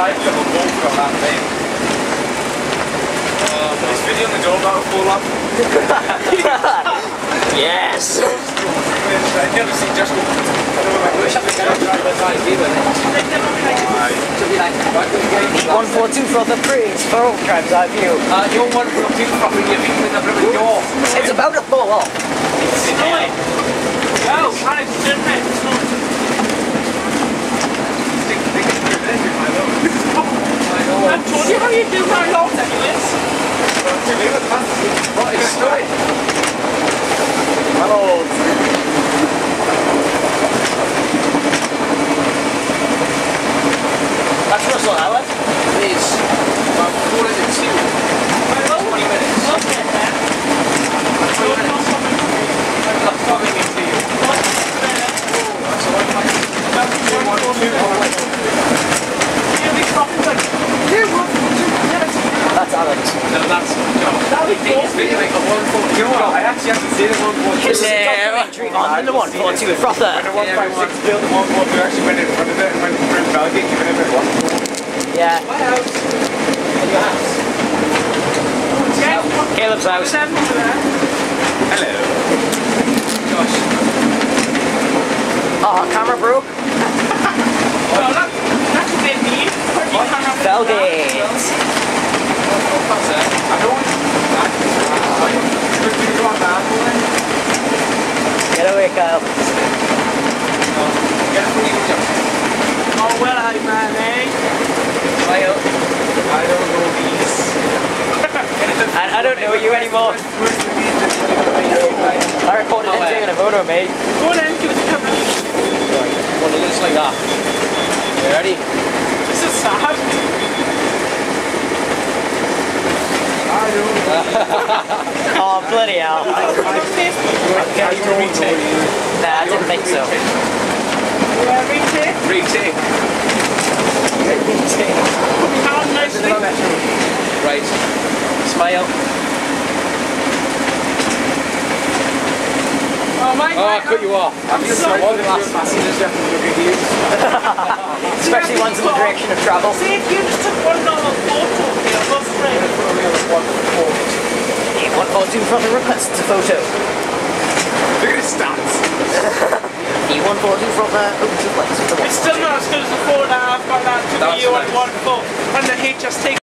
five little boat from that thing. Um, this video on the door about a full lap. yes! I never see just go. I don't wish I could get a driver's ID with it. Why? 142 for the breeze for all drives I view. Uh, you're one from two from your feet with the ribbon door. It's about to fall off. Oh, Alex, didn't it? I told you do my lot anyways. What is snowing? Hello. That's Russell Howard. Please. Um, quarter to two. Twenty minutes. Okay, then. You're not coming to me. I'm coming into you. So I'm coming. One, two, one. You'll be stopping like, you want to That's Alex. No, that's no. That was It's been like a one four. You know what? I actually have to say the one four two. This is a documentary on the 142 Frother. When the one five six built the one four two actually went in front of it and went through Belgium, giving it one. Yeah. My house. Your house. Caleb's house. Send me there. Hello. Josh. Oh, camera broke. Well, that, that's a bit mean. You can't have it Belgate. What's that? I don't. I don't. Could you go on that one? Get away, Kyle. Get it from you, Josh. Oh, well, I man, eh? I don't know these. I, I don't know you anymore. I recorded him taking a photo mate. Go then, give to camera. Well, it looks like that. You ready? Oh, bloody hell. On Facebook. I don't know you. Nah, I didn't think so. Yeah, retake. Retake. How nicely. Right. Smile. Oh, my Oh, I cut you off. I'm sorry. All the last passengers have to look at you. Especially ones in the direction of travel. See if you just took one One four two from the request to photo. Look at his stats. E one four two from the open to place. It's still not as good as the four that I've got that took That's you on nice. one foot. And the HS take